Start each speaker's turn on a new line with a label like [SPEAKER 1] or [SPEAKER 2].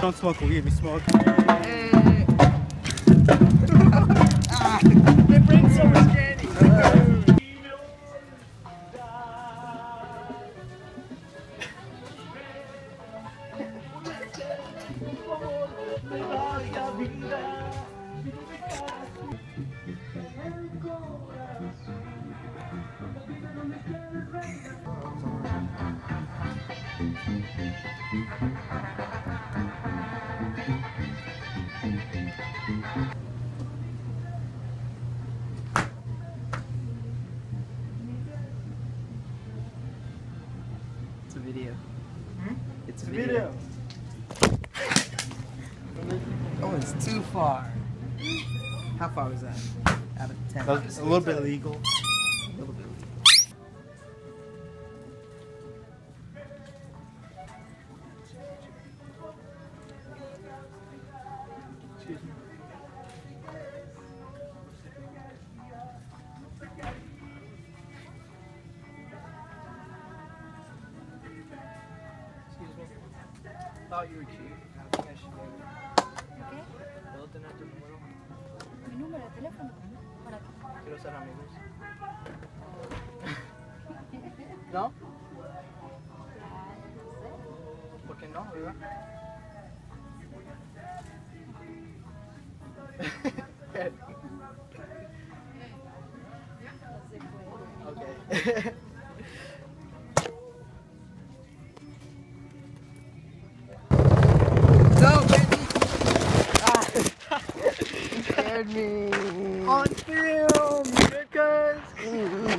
[SPEAKER 1] Don't smoke weed, we smoke.
[SPEAKER 2] It's a video.
[SPEAKER 1] Hmm?
[SPEAKER 2] It's a
[SPEAKER 1] Video.
[SPEAKER 2] Oh, it's too far. How far was that? Out of 10.
[SPEAKER 1] That's a little bit illegal.
[SPEAKER 2] A little bit.
[SPEAKER 1] Excuse me.
[SPEAKER 2] Thought you were cute. I think I should do it. ¿Puedo tener tu número?
[SPEAKER 3] Mi número de teléfono. ¿Para qué?
[SPEAKER 2] Quiero ser amigos. ¿No? ¿Por qué no, verdad? okay. me.
[SPEAKER 4] On film, because.